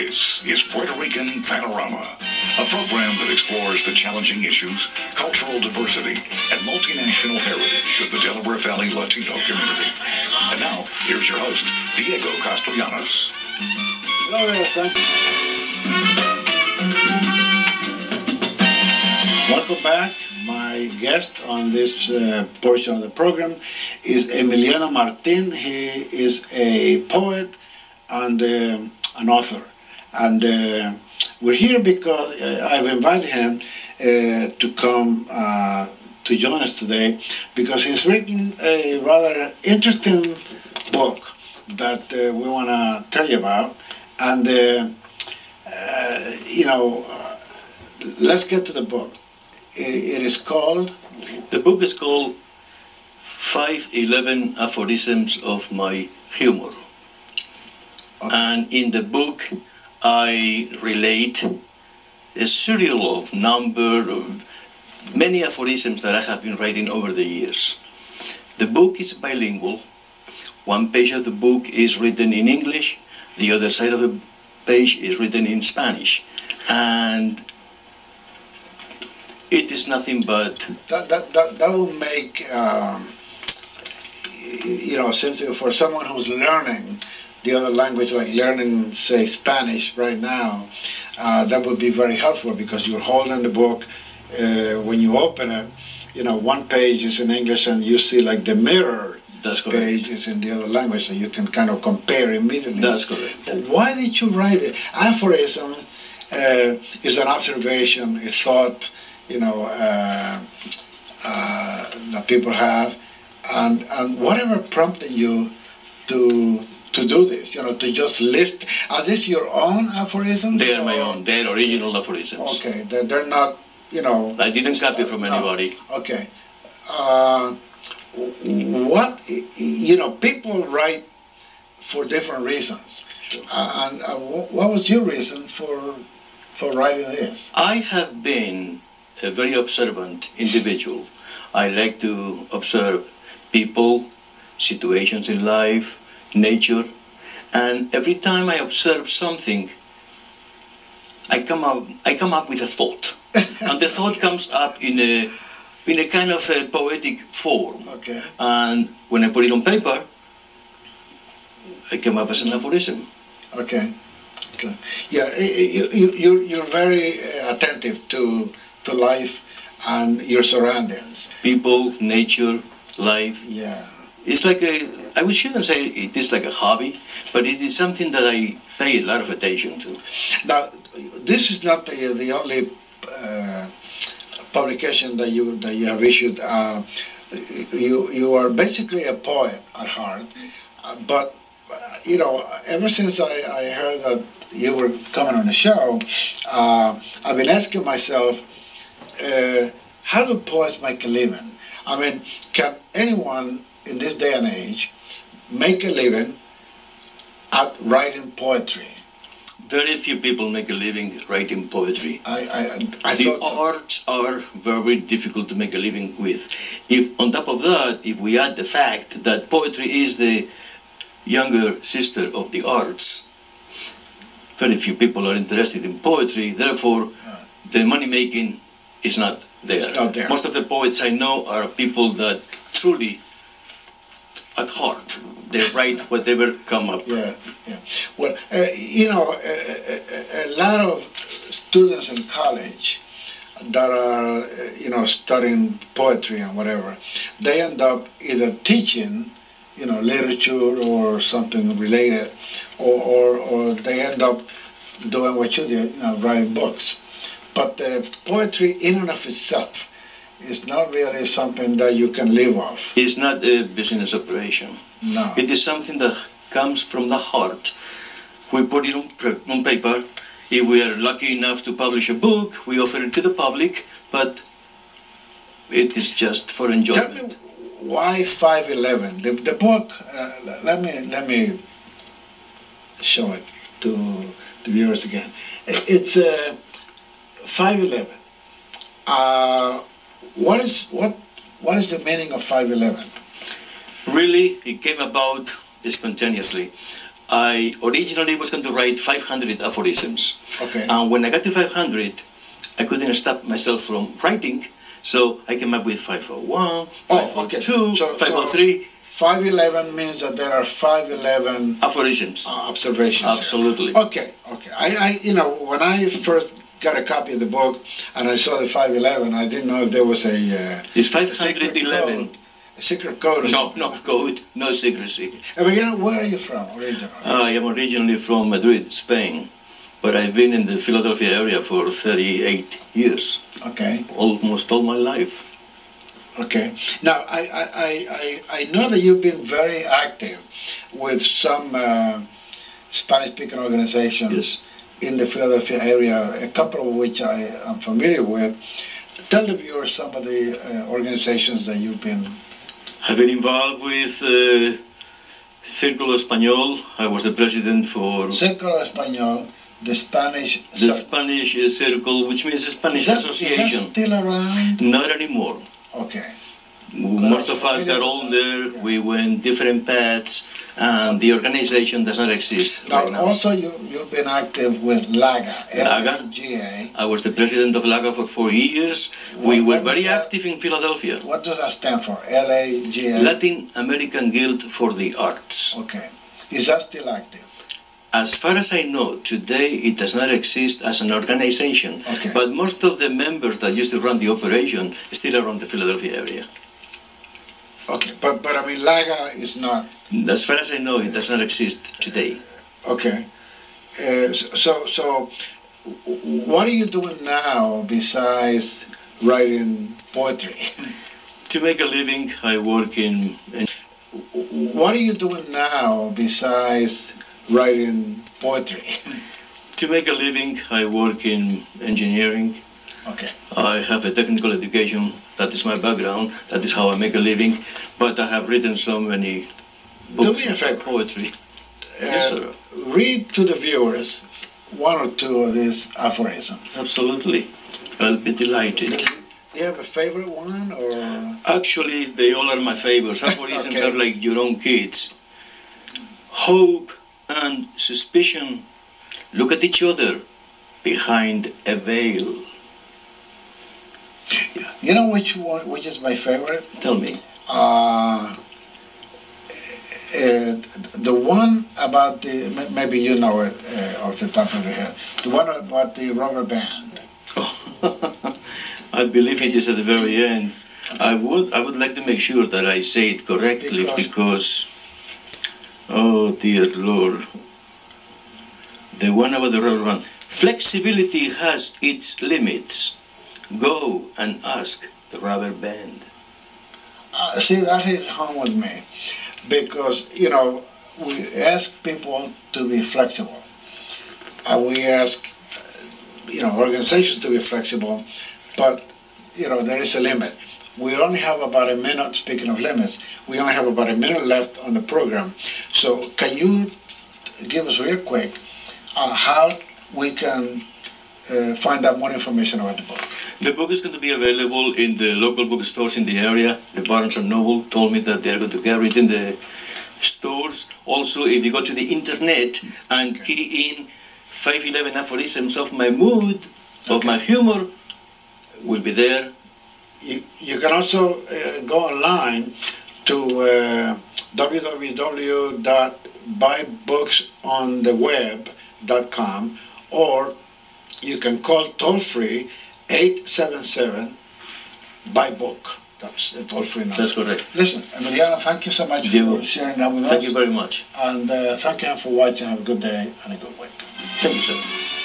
This is Puerto Rican Panorama, a program that explores the challenging issues, cultural diversity, and multinational heritage of the Delaware Valley Latino community. And now, here's your host, Diego Castellanos. Hello there. Welcome back. My guest on this uh, portion of the program is Emiliano Martin. He is a poet and uh, an author. And uh, we're here because uh, I've invited him uh, to come uh, to join us today because he's written a rather interesting book that uh, we want to tell you about. And, uh, uh, you know, uh, let's get to the book. It, it is called, The book is called 511 Aphorisms of My Humor. Okay. And in the book, I relate a serial of number of many aphorisms that I have been writing over the years. The book is bilingual. One page of the book is written in English, the other side of the page is written in Spanish. And it is nothing but that, that, that, that will make, um, you know, for someone who's learning the other language, like learning, say, Spanish right now, uh, that would be very helpful because you're holding the book. Uh, when you open it, you know, one page is in English and you see like the mirror that's correct. page is in the other language, so you can kind of compare immediately. That's correct. Why did you write it? Aphorism uh, is an observation, a thought, you know, uh, uh, that people have, and and whatever prompted you to to do this, you know, to just list. Are these your own aphorisms? They are my own, they are original aphorisms. Okay, they're, they're not, you know. I didn't copy from No. anybody. Okay. Uh, what you know, people write for different reasons, uh, and uh, wh- what was your reason for for writing this? I have been a very observant individual. I like to observe people, situations in life, nature, and every time I observe something, I come up, I come up with a thought, and the thought comes up in a, in a kind of a poetic form. Okay. And when I put it on paper, I came up as an aphorism. Okay. Okay. Yeah, you you you're, you're very uh, attentive to to life and your surroundings. People, nature, life. Yeah. It's like a, I shouldn't say it is like a hobby, but it is something that I pay a lot of attention to. Now, this is not the the only uh, publication that you that you have issued. Uh, you you are basically a poet at heart, but you know ever since I, I heard that you were coming on the show, uh, I've been asking myself, uh, how do poets make a living? I mean, can anyone in this day and age make a living at writing poetry? Very few people make a living writing poetry. I I, I the so. arts are very difficult to make a living with. If on top of that, if we add the fact that poetry is the younger sister of the arts, very few people are interested in poetry. Therefore, the money making is not there. Not there. Most of the poets I know are people that truly, at heart, they write whatever come up. Yeah, yeah. Well, uh, you know, a, a, a lot of students in college that are, uh, you know, studying poetry and whatever, they end up either teaching, you know, literature or something related, or, or, or they end up doing what you did, you know, writing books. But uh, poetry in and of itself is not really something that you can live off. It's not a business operation. No. It is something that comes from the heart. We put it on, on paper. If we are lucky enough to publish a book, we offer it to the public, but it is just for Tell enjoyment. me why 511? The, the book, uh, let me let me show it to the viewers again. It's uh, 511. Uh, what is what what is the meaning of 511? Really, it came about spontaneously. I originally was going to write 500 aphorisms. Okay. And when I got to 500, I couldn't stop myself from writing. So I came up with 501, Oh, okay. 502, So- so 503 511 means that there are 511 aphorisms. uh, observations. here. Absolutely. Okay, okay. I, I, you know, when I first got a copy of the book and I saw the 511, I didn't know if there was a, uh, It's secret 511. code. A secret code No, no code, no secrecy. But, you know, where are you from originally? I am originally from Madrid, Spain, but I've been in the Philadelphia area for 38 years, Okay, almost all my life. okay. Now, I, I, I, I, I know that you've been very active with some uh, Spanish-speaking organizations Yes. In the Philadelphia area, a couple of which I am familiar with. Tell the viewers some of the uh, organizations that you've been. I've been involved with uh, Círculo Español. I was the president for Círculo Español, the Spanish. the Spanish uh, Circle, which means is, Spanish is that Association. still around? Not anymore. Okay. Most of us got older, we went different paths, and the organization does not exist Now, right now. also, you, you've been active with LAGA, LAGA? I was the president of LAGA for four years. We were very that? active in Philadelphia. What does that stand for? L-A-G-A? Latin American Guild for the Arts. Okay. Is that still active? As far as I know, today it does not exist as an organization, Okay. but most of the members that used to run the operation still around the Philadelphia area. Okay, but, but I mean, LAGA is not, As far as I know, it does not exist today. okay. Uh, so, so, what are you doing now besides writing poetry? To make a living, I work in, in What are you doing now besides writing poetry? to make a living, I work in engineering. Okay. I have a technical education. That is my background. That is how I make a living. But I have written so many books me a of favor. poetry. Yes, Uh, sir. read to the viewers one or two of these aphorisms. Absolutely. I'll be delighted. Do you have a favorite one or? Actually, they all are my favorites. Aphorisms Okay. are like your own kids. Hope and suspicion look at each other behind a veil. You know which one, which is my favorite? Tell me. Uh, uh, the one about the, maybe you know it uh, off the top of your head. The one about the rubber band. Oh. I believe it is at the very end. I would I would like to make sure that I say it correctly Because- because oh dear Lord. The one about the rubber band. Flexibility has its limits. Go and ask the rubber band. Uh, see, that hit home with me because, you know, we ask people to be flexible. And we ask, uh, you know, organizations to be flexible, but, you know, there is a limit. We only have about a minute, speaking of limits, we only have about a minute left on the program. So can you give us real quick uh, how we can uh, find out more information about the book? The book is going to be available in the local bookstores in the area. The Barnes and Noble told me that they're going to carry it in the stores. Also, if you go to the internet and key in 511 aphorisms of my mood, of my humor, will be there. You, you can also uh, go online to uh, www.buybooksontheweb.com or you can call toll free 877 buy book. That's the toll free number. That's correct. Listen, Emiliano, thank you so much You- for sharing that with Thank us. you very much. And uh, thank you for watching. Have a good day and a good week. Thank you, sir.